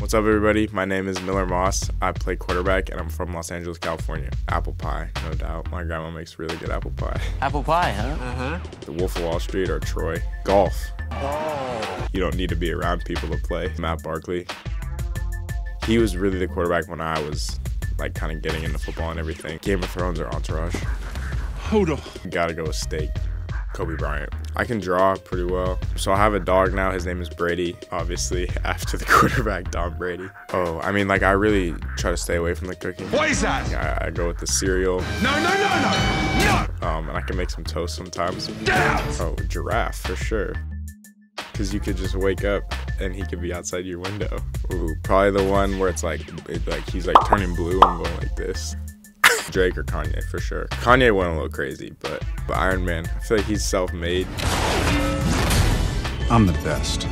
What's up, everybody? My name is Miller Moss. I play quarterback, and I'm from Los Angeles, California. Apple pie, no doubt. My grandma makes really good apple pie. Apple pie, huh? Uh-huh. The Wolf of Wall Street or Troy. Golf. Oh. You don't need to be around people to play. Matt Barkley. He was really the quarterback when I was like kind of getting into football and everything. Game of Thrones or Entourage. Hold on. Gotta go with steak. Kobe Bryant. I can draw pretty well. So I have a dog now. His name is Brady, obviously, after the quarterback, Tom Brady. Oh, I mean, like, I really try to stay away from the cooking. What is that? I, I go with the cereal, No, no, no, no! no! um, and I can make some toast sometimes. Get out! Oh, giraffe, for sure. Because you could just wake up and he could be outside your window. Ooh, probably the one where it's like, it, like he's like turning blue and going like this. Drake or Kanye for sure. Kanye went a little crazy, but but Iron Man, I feel like he's self-made. I'm the best.